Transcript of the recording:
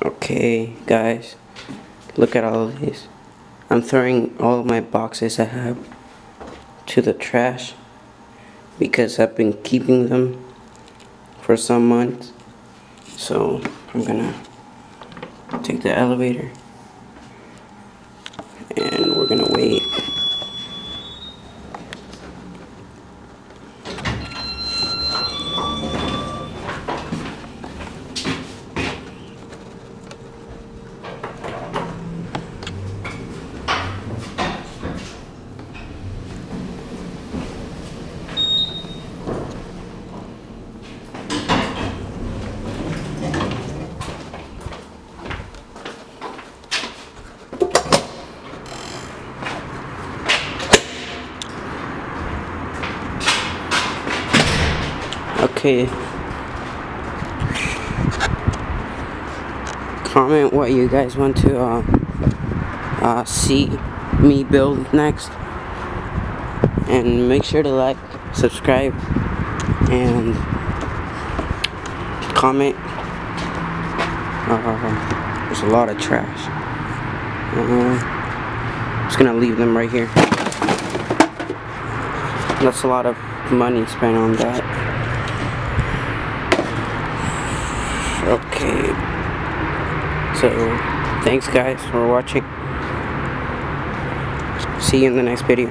Okay, guys, look at all of these. I'm throwing all my boxes I have to the trash because I've been keeping them for some months. So I'm gonna take the elevator and we're gonna wait. Okay. Comment what you guys want to uh, uh, see me build next. And make sure to like, subscribe, and comment. Uh, there's a lot of trash. Uh, just gonna leave them right here. That's a lot of money spent on that. Okay. So, thanks guys for watching. See you in the next video.